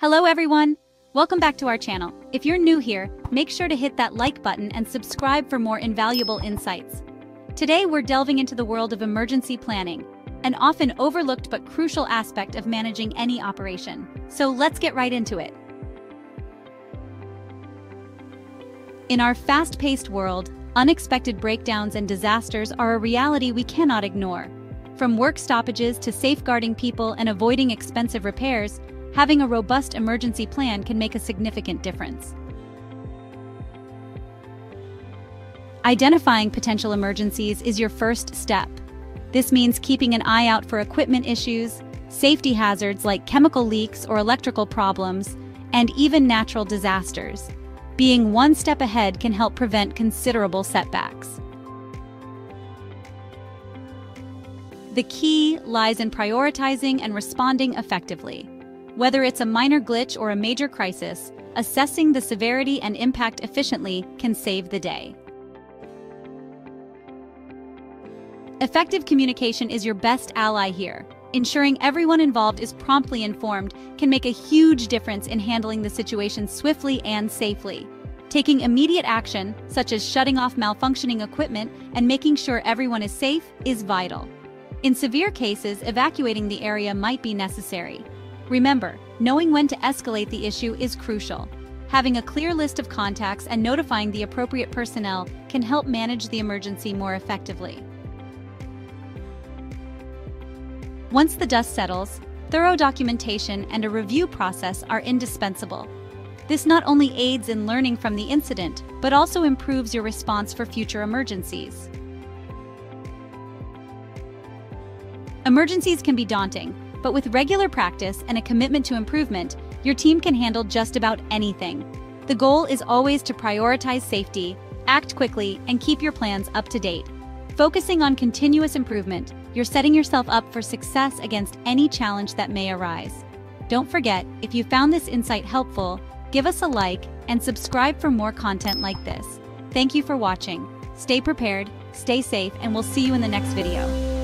Hello everyone! Welcome back to our channel. If you're new here, make sure to hit that like button and subscribe for more invaluable insights. Today we're delving into the world of emergency planning, an often overlooked but crucial aspect of managing any operation. So let's get right into it. In our fast-paced world, unexpected breakdowns and disasters are a reality we cannot ignore. From work stoppages to safeguarding people and avoiding expensive repairs, having a robust emergency plan can make a significant difference. Identifying potential emergencies is your first step. This means keeping an eye out for equipment issues, safety hazards like chemical leaks or electrical problems, and even natural disasters. Being one step ahead can help prevent considerable setbacks. The key lies in prioritizing and responding effectively. Whether it's a minor glitch or a major crisis, assessing the severity and impact efficiently can save the day. Effective communication is your best ally here. Ensuring everyone involved is promptly informed can make a huge difference in handling the situation swiftly and safely. Taking immediate action, such as shutting off malfunctioning equipment and making sure everyone is safe, is vital. In severe cases, evacuating the area might be necessary, Remember, knowing when to escalate the issue is crucial. Having a clear list of contacts and notifying the appropriate personnel can help manage the emergency more effectively. Once the dust settles, thorough documentation and a review process are indispensable. This not only aids in learning from the incident, but also improves your response for future emergencies. Emergencies can be daunting, but with regular practice and a commitment to improvement, your team can handle just about anything. The goal is always to prioritize safety, act quickly, and keep your plans up to date. Focusing on continuous improvement, you're setting yourself up for success against any challenge that may arise. Don't forget, if you found this insight helpful, give us a like and subscribe for more content like this. Thank you for watching. Stay prepared, stay safe, and we'll see you in the next video.